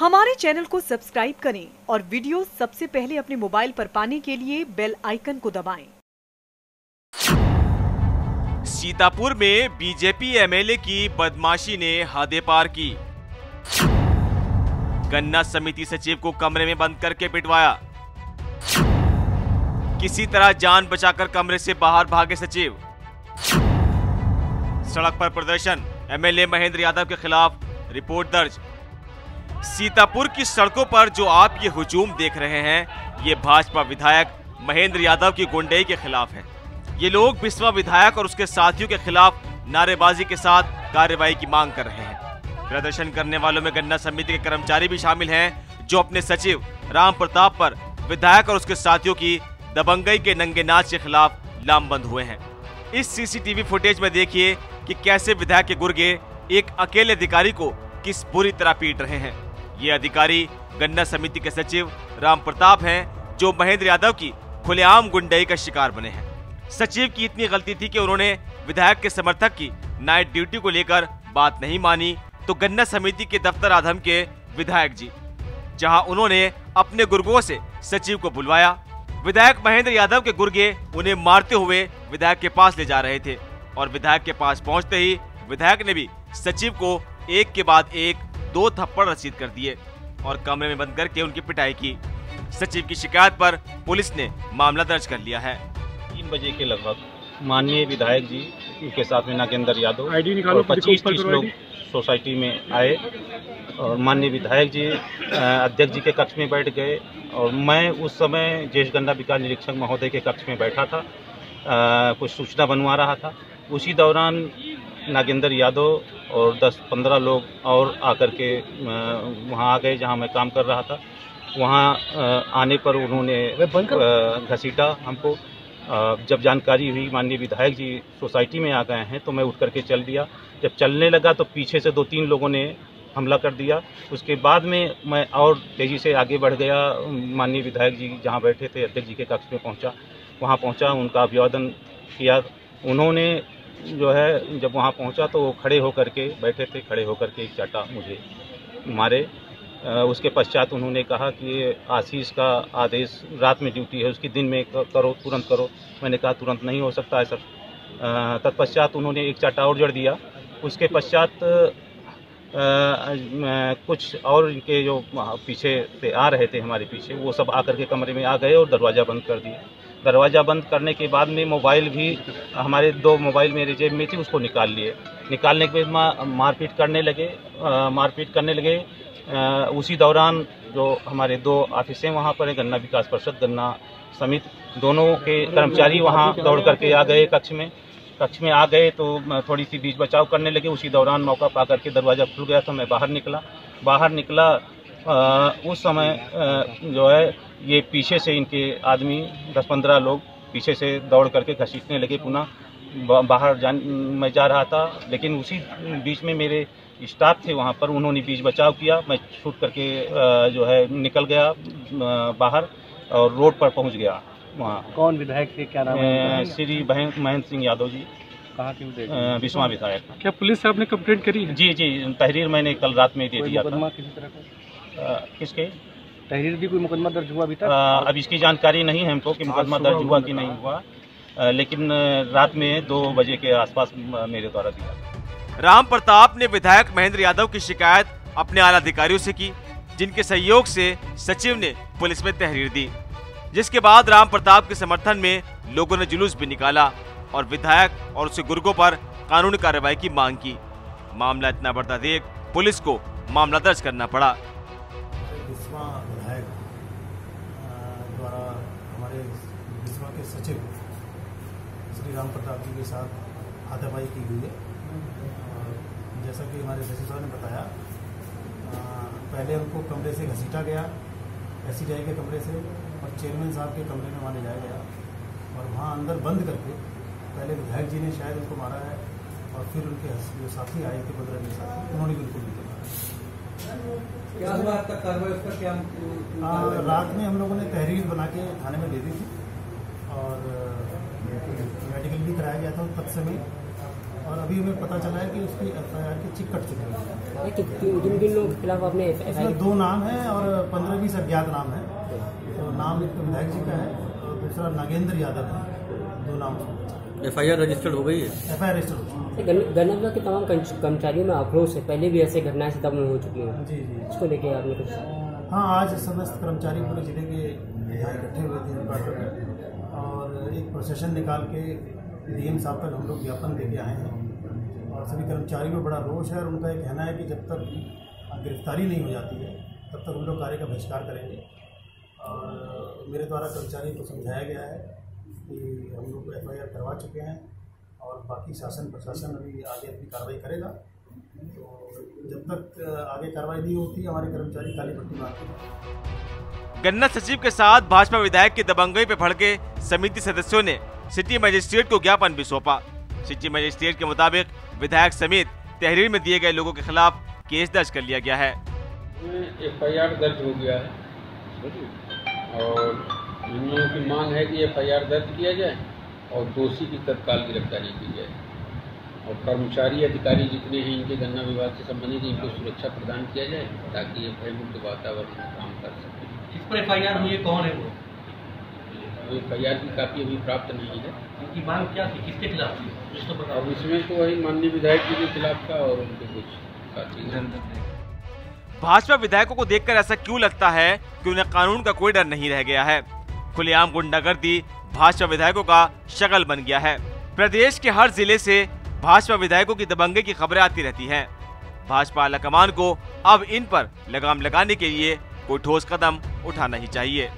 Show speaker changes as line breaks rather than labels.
हमारे चैनल को सब्सक्राइब करें और वीडियो सबसे पहले अपने मोबाइल पर पाने के लिए बेल आइकन को दबाएँ।
सीतापुर में बीजेपी एमएलए की बदमाशी ने हदें पार की। गन्ना समिति सचिव को कमरे में बंद करके पिटवाया। किसी तरह जान बचाकर कमरे से बाहर भागे सचिव। सड़क पर प्रदर्शन, एमएलए महेंद्र यादव के खिलाफ रिपोर्ट दर्ज। सीतापुर की सड़कों पर जो आप ये हुजूम देख रहे हैं, ये भाजपा विधायक महेंद्र यादव की गुंडई के खिलाफ है। ये लोग बिस्वा विधायक और उसके साथियों के खिलाफ नारेबाजी के साथ कार्रवाई की मांग कर रहे हैं। प्रदर्शन करने वालों में गन्ना समिति के कर्मचारी भी शामिल हैं, जो अपने सचिव राम प्रताप पर विधायक और उसके साथियों की दबंगई के नंगे नाच के खिलाफ लामबंद हुए हैं। इस सीसीटीवी फुटेज में देखिए कि कैसे विधायक के गुर्गे एक अकेले अधिकारी को किस बुरी तरह पीट रहे हैं। ये अधिकारी गन्ना समिति के सचिव राम प्रताप हैं, जो महेंद्र यादव की खुलेआम गुंडई का शिकार बने हैं। सचिव की इतनी गलती थी कि उन्होंने विधायक के समर्थक की नाइट ड्यूटी को लेकर बात नहीं मानी तो गन्ना समिति के दफ्तर आधम के विधायक जी, जहाँ उन्होंने अपने गुर्गों से सचिव को बुलवाया। विधायक महेंद्र यादव के गुर्गे उन्हें मारते हुए विधायक के पास ले जा रहे थे, और विधायक के पास पहुँचते ही विधायक ने भी सचिव को एक के बाद एक दो थप्पड़ रसीद कर दिए और कमरे में बंद करके उनकी पिटाई की। सचिव की शिकायत पर पुलिस ने मामला दर्ज कर लिया है।
तीन बजे के लगभग माननीय विधायक जी उनके साथ में नागेंद्र यादव
आईडी निकालो
और पच्चीस तीस लोग सोसाइटी में आए और माननीय विधायक जी अध्यक्ष जी के कक्ष में बैठ गए और मैं उस समय ज्येष्ठ गन्ना विकास निरीक्षक महोदय के कक्ष में बैठा था। अ, कुछ सूचना बनवा रहा था। उसी दौरान नागेंद्र यादव और 10-15 लोग और आकर के वहाँ आ गए जहाँ मैं काम कर रहा था। वहाँ आने पर उन्होंने घसीटा हमको जब जानकारी हुई माननीय विधायक जी सोसाइटी में आ गए हैं तो मैं उठ करके चल दिया। जब चलने लगा तो पीछे से दो तीन लोगों ने हमला कर दिया। उसके बाद में मैं और तेज़ी से आगे बढ़ गया माननीय विधायक जी जहाँ बैठे थे अध्यक्ष जी के कक्ष में पहुँचा। वहाँ पहुँचा उनका अभिवादन किया। उन्होंने जो है, जब वहाँ पहुँचा तो वो खड़े होकर के, बैठे थे, खड़े होकर के एक चाटा मुझे मारे। उसके पश्चात उन्होंने कहा कि आशीष का आदेश रात में ड्यूटी है, उसकी दिन में करो, तुरंत करो। मैंने कहा, तुरंत नहीं हो सकता है, सर। तत्पश्चात उन्होंने एक चाटा और जड़ दिया। उसके पश्चात कुछ और इनके जो पीछे से आ रहे थे हमारे पीछे, वो सब आकर के कमरे में आ गए और दरवाज़ा बंद कर दिए दरवाज़ा बंद करने के बाद में मोबाइल भी हमारे दो मोबाइल मेरे जेब में थी उसको निकाल लिए। निकालने के बाद मारपीट करने लगे मारपीट करने लगे। अ, उसी दौरान जो हमारे दो ऑफ़िस हैं वहाँ पर है गन्ना विकास परिषद गन्ना समिति दोनों के कर्मचारी वहाँ दौड़ करके आ गए कक्ष में। कक्ष में आ गए तो थोड़ी सी बीच बचाव करने लगे। उसी दौरान मौका पा करके दरवाज़ा खुल गया तो मैं बाहर निकला। बाहर निकला उस समय जो है ये पीछे से इनके आदमी दस पंद्रह लोग पीछे से दौड़ करके घसीटने लगे पुनः। बाहर जान मैं जा रहा था लेकिन उसी बीच में मेरे स्टाफ थे वहाँ पर उन्होंने बीच बचाव किया। मैं छूट करके जो है निकल गया बाहर और रोड पर पहुँच गया वहाँ।
कौन विधायक थे? क्या नाम है
श्री महेंद्र सिंह यादव जी।
कहाँ के विधायक
विश्वा विधायक
क्या पुलिस से आपने कंप्लेंट करी है?
जी जी तहरीर मैंने कल रात में दे दिया था। किसके?
तहरीर दी कोई मुकदमा दर्ज हुआ अभी तक?
अब इसकी जानकारी नहीं है हमको कि मुकदमा दर्ज हुआ कि नहीं हुआ। लेकिन रात में दो बजे के आसपास मेरे द्वारा दिया
राम प्रताप ने विधायक महेंद्र यादव की शिकायत अपने आला अधिकारियों से की जिनके सहयोग से सचिव ने पुलिस में तहरीर दी। जिसके बाद राम प्रताप के समर्थन में लोगों ने जुलूस भी निकाला और विधायक और उसके गुर्गों पर कानूनी कार्रवाई की मांग की। मामला इतना बढ़ता देख पुलिस को मामला दर्ज करना पड़ा।
हमारे बिस्वा के सचिव श्री राम प्रताप जी के साथ हाथापाई की गई है। जैसा कि हमारे सचिव साहब ने बताया पहले उनको कमरे से घसीटा गया एस के कमरे से, और चेयरमैन साहब के कमरे में वहाँ ले जाया गया। और वहाँ अंदर बंद करके, पहले विधायक जी ने शायद उनको मारा है, और फिर उनके जो साथी आए थे, पंद्रह बीस साथी, उन्होंने भी उनको भी मारा
क्या हुआ? आपका कार्रवाई उसका क्या
रात में हम लोगों ने तहरीर बना के थाने में दे दी थी और मेडिकल भी कराया गया था तब समय और अभी हमें पता चला है कि उसकी एफ़ आई आर की चिक कट चुकी है।
किन किन लोगों के खिलाफ आपने
इसमें दो नाम है और पंद्रह बीस अज्ञात नाम है। तो नाम एक तो विधायक जी का है और दूसरा नागेंद्र यादव है। दो नाम।
एफ़ आई आर रजिस्टर्ड हो गई है?
एफ़ आई आर रजिस्टर हो चुका
गन्ना विभाग के तमाम कर्मचारियों में आक्रोश है। पहले भी ऐसे घटनाएँ में हो चुकी हैं।
जी जी।
इसको लेके आपने कुछ
हाँ आज समस्त कर्मचारी पूरे ज़िले के यहाँ इकट्ठे हुए थे हेडक्वार्टर में। और एक प्रोसेशन निकाल के डीएम साहब तक हम लोग ज्ञापन देके आए हैं। और सभी कर्मचारियों में बड़ा रोष है और उनका ये कहना है कि जब तक गिरफ्तारी नहीं हो जाती है तब तक हम लोग कार्य का बहिष्कार करेंगे। और मेरे द्वारा कर्मचारी को समझाया गया है कि हम लोग एफ़ आई आर करवा चुके हैं और बाकी शासन प्रशासन अभी आगे अपनी कार्रवाई करेगा। तो जब तक आगे कार्रवाई नहीं होती हमारे कर्मचारी काली पट्टी मारते
गन्ना सचिव के साथ भाजपा विधायक की दबंगई पे भड़के समिति सदस्यों ने सिटी मजिस्ट्रेट को ज्ञापन भी सौंपा। सिटी मजिस्ट्रेट के मुताबिक विधायक समेत तहरीर में दिए गए लोगों के खिलाफ केस दर्ज कर लिया गया है।
एफ़ आई आर दर्ज हो गया है। और इन लोगों की मांग है कि एफ़ आई आर दर्ज किया जाए और दोषी की तत्काल गिरफ्तारी की जाए। और कर्मचारी अधिकारी जितने हैं इनके गन्ना विभाग से संबंधित इनको सुरक्षा प्रदान किया जाए ताकि ये भयमुक्त वातावरण में काम कर सकें।
किस पर एफ़ आई आर हुई है? कौन है वो?
एफ़ आई आर की कापी अभी प्राप्त नहीं है।
उनकी मांग क्या थी? किसके खिलाफ थी? तो बताओ।
अब इसमें तो वही माननीय विधायक जी के खिलाफ था और उनके कुछ साथी
भाजपा विधायकों को देखकर ऐसा क्यों लगता है कि उन्हें कानून का कोई डर नहीं रह गया है? खुलेआम गुंडागर्दी भाजपा विधायकों का शक्ल बन गया है प्रदेश के हर ज़िले से भाजपा विधायकों की दबंगे की खबरें आती रहती हैं। भाजपा आलाकमान को अब इन पर लगाम लगाने के लिए कोई ठोस कदम उठाना ही चाहिए